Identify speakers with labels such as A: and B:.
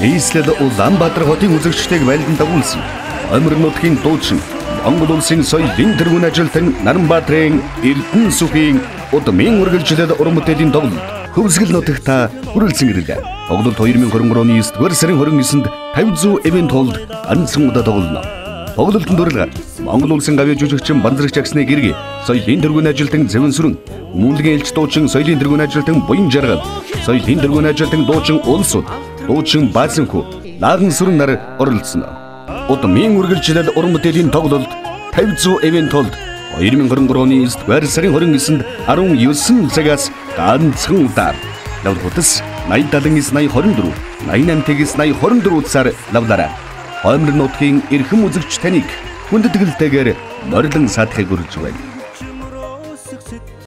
A: нийслэл Улаанбаатар хотын үзэгчдийг байлдан дагуулсан. Омир нутгийн дуучин Монгол улсын соёлын тэргүүн ажилтан Наранбаатрын Эрдэнэ сүхийн удмын үргэлжлэл уран бүтээлийн тоглолт Хөвсгөл нутагта хүрэлцэн ирлээ. Тоглолт 2023 оны 9-р сарын 29-нд 50 эвент холд ганцхан удаа тоглоно. Тоглолтын дурлал Монгол улсын гавьяа жүжигчин Банзрагч Аксны гэрги, соёлын тэргүүн ажилтан Зэвэн Сүрэн, Мөнлөгийн элч дуучин соёлын тэргүүн ажилтан Буян Жаргал, соёлын тэргүүн ажилтан дуучин Улсууд, дуучин Баазанхүү, Лаган Сүрэн нар оролцсон. Удмын үргэлжлэл уран бүтээлийн тоглолт 50 эвент холд 2023 оны 9-р сарын 29-нд 19 цагаас ганцхан удаа Лавлгутас 8079 8024 88-ээс 8024 утсаар лавлаарай. Хоймор нутгийн эрхэм үзэгч таныг хүндэтгэлтэйгээр морилон саатахыг урьж байна.